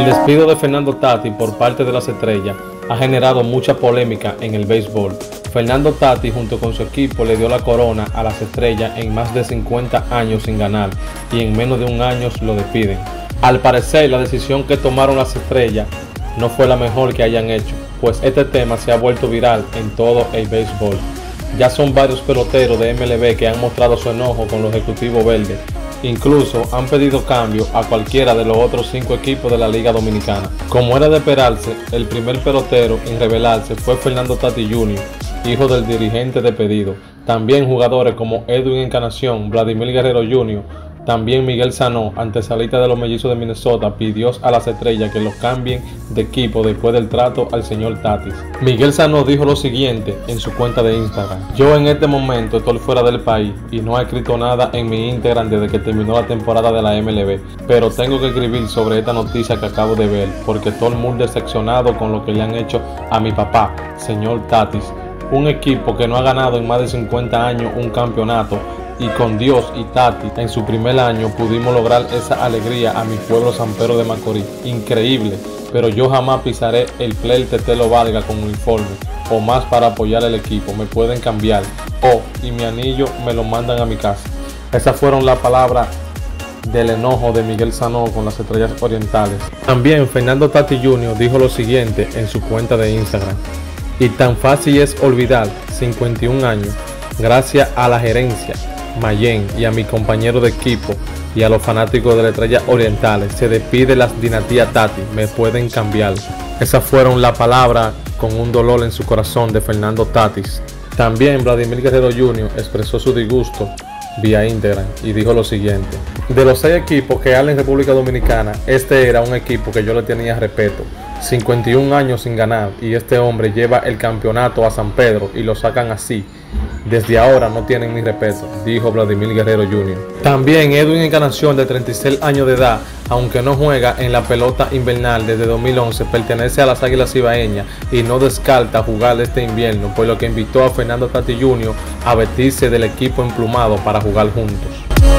despido de Fernando Tati por parte de las estrellas ha generado mucha polémica en el béisbol. Fernando Tati junto con su equipo le dio la corona a las estrellas en más de 50 años sin ganar y en menos de un año lo despiden. Al parecer la decisión que tomaron las estrellas no fue la mejor que hayan hecho, pues este tema se ha vuelto viral en todo el béisbol. Ya son varios peloteros de MLB que han mostrado su enojo con los ejecutivos verdes Incluso han pedido cambio a cualquiera de los otros cinco equipos de la Liga Dominicana. Como era de esperarse, el primer pelotero en revelarse fue Fernando Tati Jr., hijo del dirigente de pedido. También jugadores como Edwin Encarnación, Vladimir Guerrero Jr., también Miguel Sanó, antesalita de los mellizos de Minnesota, pidió a las estrellas que los cambien de equipo después del trato al señor Tatis. Miguel Sanó dijo lo siguiente en su cuenta de Instagram. Yo en este momento estoy fuera del país y no he escrito nada en mi Instagram desde que terminó la temporada de la MLB, pero tengo que escribir sobre esta noticia que acabo de ver porque todo el mundo decepcionado con lo que le han hecho a mi papá, señor Tatis. Un equipo que no ha ganado en más de 50 años un campeonato y con Dios y Tati en su primer año pudimos lograr esa alegría a mi pueblo San Pedro de Macorís. Increíble, pero yo jamás pisaré el play Tetelo Valga con uniforme o más para apoyar el equipo. Me pueden cambiar o y mi anillo me lo mandan a mi casa. Esas fueron las palabras del enojo de Miguel Sanó con las estrellas orientales. También Fernando Tati Jr. dijo lo siguiente en su cuenta de Instagram. Y tan fácil es olvidar 51 años gracias a la gerencia Mayen y a mi compañero de equipo y a los fanáticos de la estrella orientales. Se despide la dinastía Tati, me pueden cambiar. Esas fueron las palabras con un dolor en su corazón de Fernando Tatis. También Vladimir Guerrero Jr. expresó su disgusto vía Instagram y dijo lo siguiente. De los seis equipos que hay en República Dominicana, este era un equipo que yo le tenía respeto. 51 años sin ganar y este hombre lleva el campeonato a San Pedro y lo sacan así. Desde ahora no tienen mi respeto, dijo Vladimir Guerrero Jr. También Edwin Encarnación, de 36 años de edad, aunque no juega en la pelota invernal desde 2011, pertenece a las Águilas Ibaeñas y no descarta jugar este invierno, por lo que invitó a Fernando Tati Jr. a vestirse del equipo emplumado para jugar juntos.